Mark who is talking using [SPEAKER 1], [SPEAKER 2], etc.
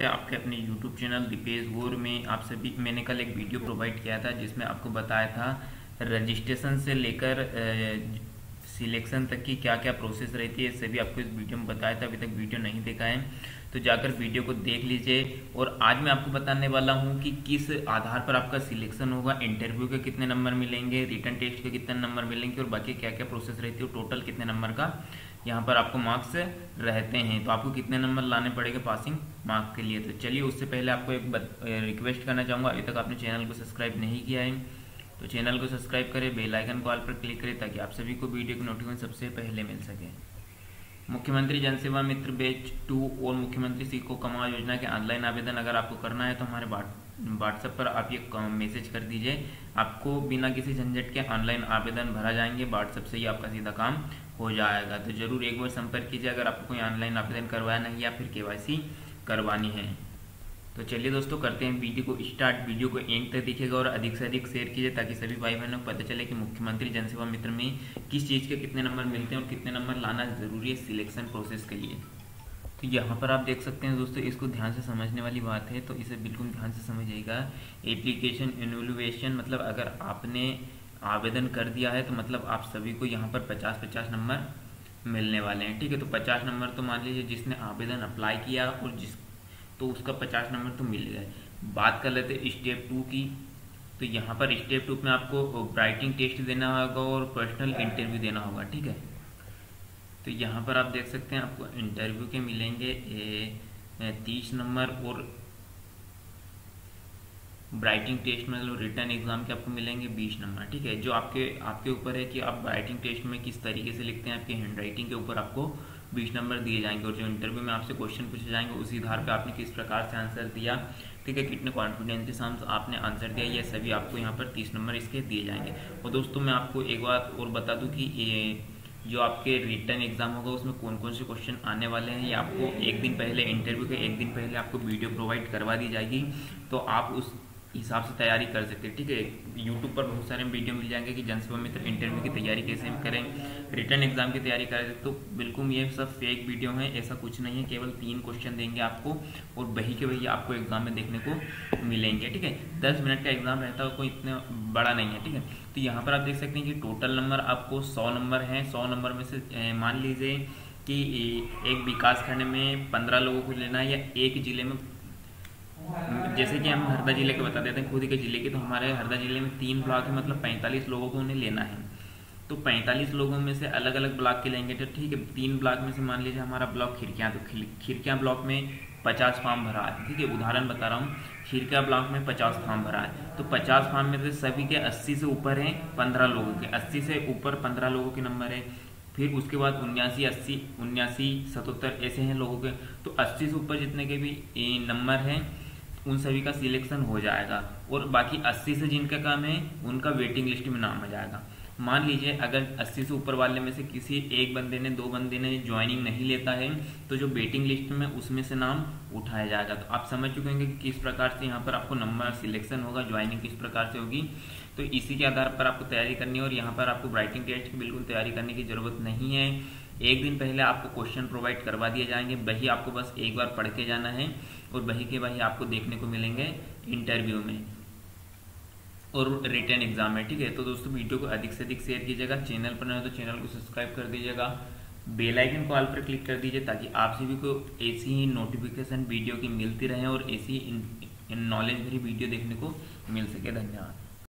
[SPEAKER 1] है आपके अपने YouTube चैनल दीपेश गोर में आप सभी, मैंने कल एक वीडियो प्रोवाइड किया था जिसमें आपको बताया था रजिस्ट्रेशन से लेकर सिलेक्शन तक की क्या क्या प्रोसेस रहती है सभी आपको इस वीडियो में बताया था, अभी तक वीडियो नहीं देखा है। तो जाकर वीडियो को देख लीजिए और आज मैं आपको बताने वाला हूँ कि किस आधार पर आपका सिलेक्शन होगा इंटरव्यू के कितने नंबर मिलेंगे रिटर्न टेस्ट के कितने नंबर मिलेंगे और बाकी क्या क्या प्रोसेस रहती है टोटल कितने नंबर का यहाँ पर आपको मार्क्स रहते हैं। तो आपको कितने नंबर लाने पड़ेंगे पासिंग मार्क्स के लिए? तो चलिए उससे पहले आपको एक रिक्वेस्ट करना चाहूँगा, अभी तक आपने चैनल को सब्सक्राइब नहीं किया है। तो चैनल को सब्सक्राइब करें, बेल आइकन को ऑल पर क्लिक करें ताकि आप सभी को वीडियो की नोटिफिकेशन सबसे पहले मिल सके। मुख्यमंत्री जनसेवा मित्र बेच टू और मुख्यमंत्री सीखो कमा योजना के ऑनलाइन आवेदन अगर आपको करना है तो हमारे व्हाट्सएप पर आप ये मैसेज कर दीजिए। आपको बिना किसी झंझट के ऑनलाइन आवेदन भरा जाएँगे। व्हाट्सएप से ही आपका सीधा काम हो जाएगा। तो ज़रूर एक बार संपर्क कीजिए। अगर आपको कोई ऑनलाइन आवेदन करवाना है या फिर के करवानी है। तो चलिए दोस्तों, करते हैं वीडियो को स्टार्ट वीडियो को एंड तक दिखेगा और अधिक से अधिक शेयर कीजिए ताकि सभी भाई बहनों को पता चले कि मुख्यमंत्री, जनसेवा मित्र में किस चीज़ के कितने नंबर मिलते हैं और कितने नंबर लाना ज़रूरी है सिलेक्शन प्रोसेस के लिए। तो यहाँ पर आप देख सकते हैं दोस्तों, इसको ध्यान से समझने वाली बात है तो इसे बिल्कुल ध्यान से समझिएगा। एप्लीकेशन इनोवेशन मतलब अगर आपने आवेदन कर दिया है तो मतलब आप सभी को यहाँ पर पचास पचास नंबर मिलने वाले हैं, ठीक है? तो पचास नंबर तो मान लीजिए जिसने आवेदन अप्लाई किया और जिस तो उसका पचास नंबर तो मिल गए बात कर लेते स्टेप टू की। तो यहाँ पर स्टेप टू में आपको राइटिंग टेस्ट देना होगा और पर्सनल इंटरव्यू देना होगा, ठीक है? तो यहाँ पर आप देख सकते हैं आपको इंटरव्यू के मिलेंगे तीस नंबर और राइटिंग टेस्ट में मतलब रिटर्न एग्ज़ाम के आपको मिलेंगे बीस नंबर, ठीक है? जो आपके आपके ऊपर है कि आप राइटिंग टेस्ट में किस तरीके से लिखते हैं, आपके हैंड राइटिंग के ऊपर आपको बीस नंबर दिए जाएँगे और जो इंटरव्यू में आपसे क्वेश्चन पूछे जाएँगे, उसी आधार पर आपने किस प्रकार से आंसर दिया, ठीक है, कितने कॉन्फिडेंस के साथ आपने आंसर दिया, ये सभी आपको यहाँ पर तीस नंबर इसके दिए जाएँगे। और दोस्तों, मैं आपको एक बात और बता दूँ कि ये जो आपके रिटर्न एग्ज़ाम होगा, उसमें कौन कौन से क्वेश्चन आने वाले हैं, ये आपको एक दिन पहले इंटरव्यू के एक दिन पहले आपको वीडियो प्रोवाइड करवा दी जाएगी। तो आप उस हिसाब से तैयारी कर सकते हैं, ठीक है? यूट्यूब पर बहुत सारे वीडियो मिल जाएँगे कि जनसभा मित्र इंटरव्यू की तैयारी कैसे करें रिटर्न एग्ज़ाम की तैयारी करें तो बिल्कुल ये सब फेक वीडियो है, ऐसा कुछ नहीं है, केवल तीन क्वेश्चन देंगे आपको और वही के वही आपको एग्ज़ाम में देखने को मिलेंगे, ठीक है? दस मिनट का एग्ज़ाम रहता है कोई इतना बड़ा नहीं है, ठीक है? तो यहाँ पर आप देख सकते हैं कि टोटल नंबर आपको सौ नंबर है, सौ नंबर में से मान लीजिए कि एक विकास खंड में पंद्रह लोगों को लेना है या एक ज़िले में जैसे कि हम हरदा ज़िले के बता देते हैं, खुद के ज़िले के तो हमारे हरदा ज़िले में तीन ब्लॉक है मतलब पैंतालीस लोगों को उन्हें लेना है। तो पैंतालीस लोगों में से अलग अलग ब्लॉक के लेंगे तो ठीक है, तीन ब्लॉक में से मान लीजिए हमारा ब्लॉक खिड़कियाँ तो खिड़कियाँ ब्लॉक में पचास फार्म भरा है। ठीक है, उदाहरण बता रहा हूँ, खिड़किया ब्लॉक में पचास फार्म भरा है। तो पचास फार्म में से सभी के अस्सी से ऊपर हैं, पंद्रह लोगों के, अस्सी से ऊपर पंद्रह लोगों के नंबर है। फिर उसके बाद उन्यासी, अस्सी, उन्यासी, सतहत्तर ऐसे हैं लोगों के। तो अस्सी से ऊपर जितने के भी नंबर हैं उन सभी का सिलेक्शन हो जाएगा। और बाकी 80 से जिनका काम है, उनका वेटिंग लिस्ट में नाम आ जाएगा। मान लीजिए, अगर 80 से ऊपर वाले में से किसी एक बंदे ने, दो बंदे ने ज्वाइनिंग नहीं लेता है तो जो वेटिंग लिस्ट में, उसमें से नाम उठाया जाएगा। तो आप समझ चुके हैं कि किस प्रकार से यहाँ पर आपको नंबर सिलेक्शन होगा ज्वाइनिंग किस प्रकार से होगी। तो इसी के आधार पर आपको तैयारी करनी है और यहाँ पर आपको राइटिंग टेस्ट की बिल्कुल तैयारी करने की ज़रूरत नहीं है। एक दिन पहले आपको क्वेश्चन प्रोवाइड करवा दिए जाएँगे। वही आपको बस एक बार पढ़ के जाना है और वही के वही आपको देखने को मिलेंगे इंटरव्यू में। और रिटर्न एग्ज़ाम है, ठीक है? तो दोस्तों वीडियो को अधिक से अधिक शेयर कीजिएगा। चैनल पर नहीं तो चैनल को सब्सक्राइब कर दीजिएगा। बेल आइकन को ऑल पर क्लिक कर दीजिए ताकि आप सभी को ऐसी ही नोटिफिकेशन वीडियो की मिलती रहे और ऐसी नॉलेज भरी वीडियो देखने को मिल सके। धन्यवाद।